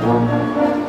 Música